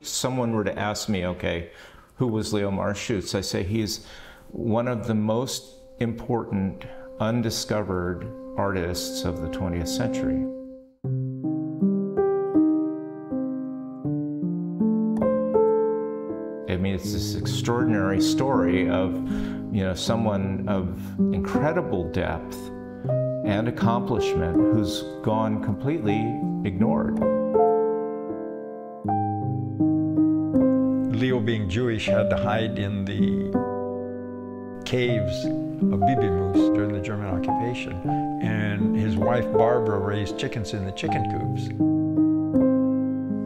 someone were to ask me, okay, who was Leo Marschutz, I say he's one of the most important undiscovered artists of the 20th century. I mean, it's this extraordinary story of, you know, someone of incredible depth and accomplishment who's gone completely ignored. Leo, being Jewish, had to hide in the caves of Bibi Moose during the German occupation. And his wife Barbara raised chickens in the chicken coops.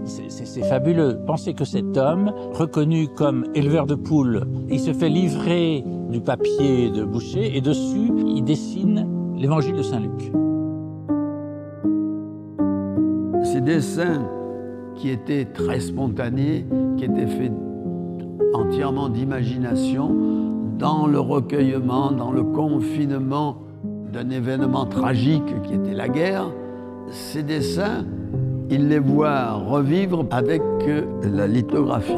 C'est fabuleux. Pensez que cet homme, reconnu comme éleveur de poules, il se fait livrer du papier de boucher et dessus, il dessine l'évangile de Saint-Luc. Ces dessins qui étaient très spontanés, qui étaient faits entièrement d'imagination, dans le recueillement, dans le confinement d'un événement tragique qui était la guerre, ces dessins il les voit revivre avec la lithographie.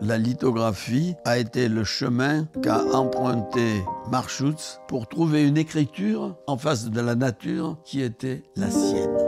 La lithographie a été le chemin qu'a emprunté Marschutz pour trouver une écriture en face de la nature qui était la sienne.